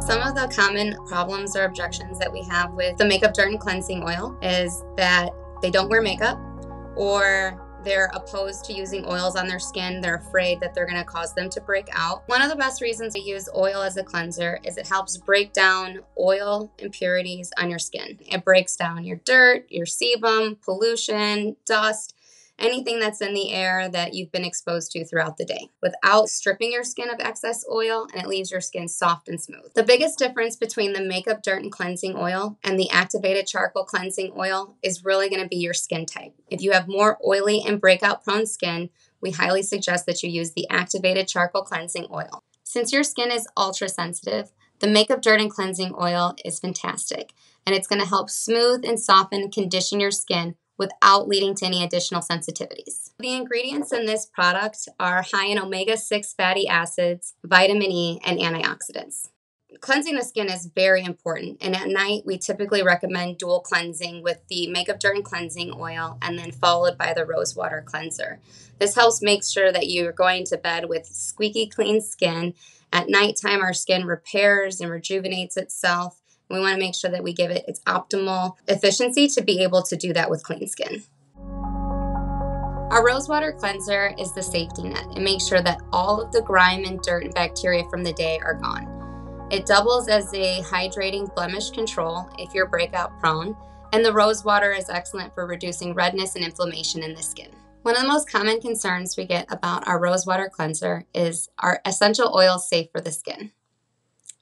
Some of the common problems or objections that we have with the makeup dirt and cleansing oil is that they don't wear makeup or they're opposed to using oils on their skin. They're afraid that they're going to cause them to break out. One of the best reasons to use oil as a cleanser is it helps break down oil impurities on your skin. It breaks down your dirt, your sebum, pollution, dust, anything that's in the air that you've been exposed to throughout the day without stripping your skin of excess oil and it leaves your skin soft and smooth. The biggest difference between the makeup dirt and cleansing oil and the activated charcoal cleansing oil is really going to be your skin type. If you have more oily and breakout prone skin, we highly suggest that you use the activated charcoal cleansing oil. Since your skin is ultra sensitive, the makeup dirt and cleansing oil is fantastic and it's going to help smooth and soften and condition your skin without leading to any additional sensitivities. The ingredients in this product are high in omega 6 fatty acids, vitamin E, and antioxidants. Cleansing the skin is very important, and at night we typically recommend dual cleansing with the makeup dirt cleansing oil and then followed by the rose water cleanser. This helps make sure that you're going to bed with squeaky clean skin. At nighttime, our skin repairs and rejuvenates itself we want to make sure that we give it its optimal efficiency to be able to do that with clean skin. Our rosewater cleanser is the safety net It makes sure that all of the grime and dirt and bacteria from the day are gone. It doubles as a hydrating blemish control if you're breakout prone, and the rose water is excellent for reducing redness and inflammation in the skin. One of the most common concerns we get about our rosewater cleanser is are essential oils safe for the skin?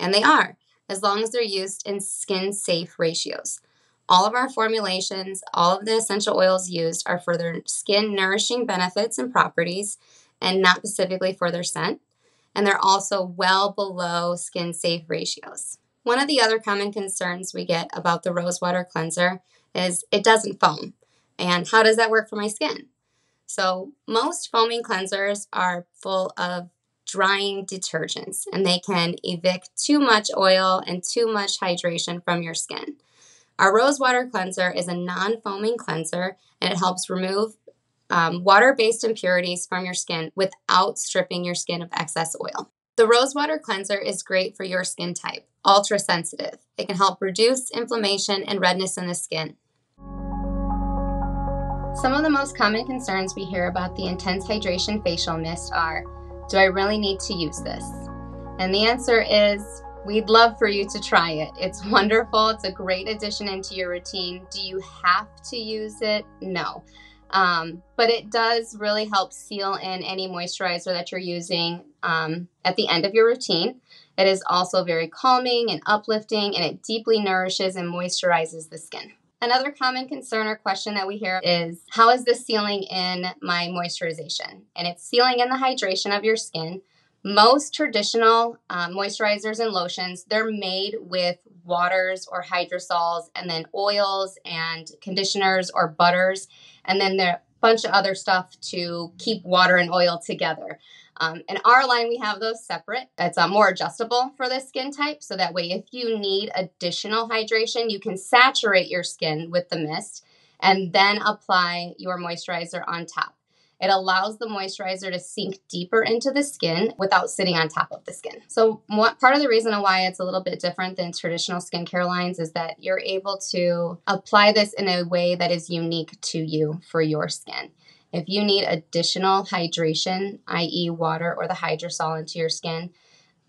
And they are as long as they're used in skin safe ratios. All of our formulations, all of the essential oils used are for their skin nourishing benefits and properties and not specifically for their scent. And they're also well below skin safe ratios. One of the other common concerns we get about the rosewater cleanser is it doesn't foam. And how does that work for my skin? So, most foaming cleansers are full of drying detergents and they can evict too much oil and too much hydration from your skin. Our rose water cleanser is a non foaming cleanser and it helps remove um, water based impurities from your skin without stripping your skin of excess oil. The rose water cleanser is great for your skin type, ultra sensitive. It can help reduce inflammation and redness in the skin. Some of the most common concerns we hear about the intense hydration facial mist are do I really need to use this? And the answer is we'd love for you to try it. It's wonderful. It's a great addition into your routine. Do you have to use it? No. Um, but it does really help seal in any moisturizer that you're using um, at the end of your routine. It is also very calming and uplifting, and it deeply nourishes and moisturizes the skin. Another common concern or question that we hear is how is this sealing in my moisturization? And it's sealing in the hydration of your skin. Most traditional um, moisturizers and lotions, they're made with waters or hydrosols and then oils and conditioners or butters. And then there are a bunch of other stuff to keep water and oil together. Um, in our line, we have those separate. It's uh, more adjustable for this skin type. So that way, if you need additional hydration, you can saturate your skin with the mist and then apply your moisturizer on top. It allows the moisturizer to sink deeper into the skin without sitting on top of the skin. So, what, part of the reason why it's a little bit different than traditional skincare lines is that you're able to apply this in a way that is unique to you for your skin. If you need additional hydration, i.e., water or the hydrosol into your skin,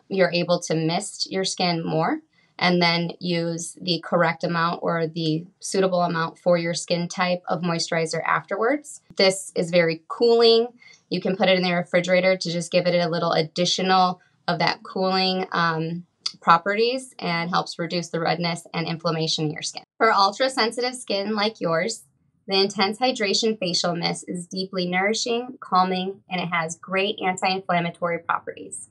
you're able to mist your skin more and then use the correct amount or the suitable amount for your skin type of moisturizer afterwards. This is very cooling. You can put it in the refrigerator to just give it a little additional of that cooling um, properties and helps reduce the redness and inflammation in your skin. For ultra sensitive skin like yours, the Intense Hydration Facial Mist is deeply nourishing, calming, and it has great anti inflammatory properties.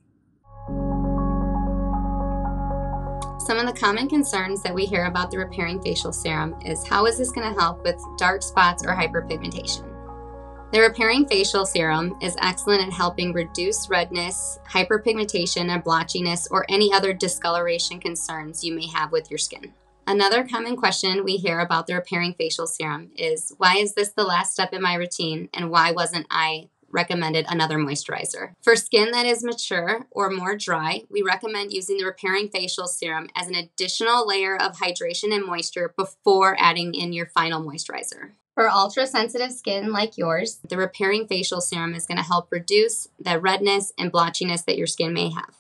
Some of the common concerns that we hear about the repairing facial serum is how is this going to help with dark spots or hyperpigmentation? The repairing facial serum is excellent at helping reduce redness, hyperpigmentation, and blotchiness, or any other discoloration concerns you may have with your skin. Another common question we hear about the repairing facial serum is why is this the last step in my routine and why wasn't I recommended another moisturizer. For skin that is mature or more dry, we recommend using the Repairing Facial Serum as an additional layer of hydration and moisture before adding in your final moisturizer. For ultra sensitive skin like yours, the Repairing Facial Serum is going to help reduce the redness and blotchiness that your skin may have.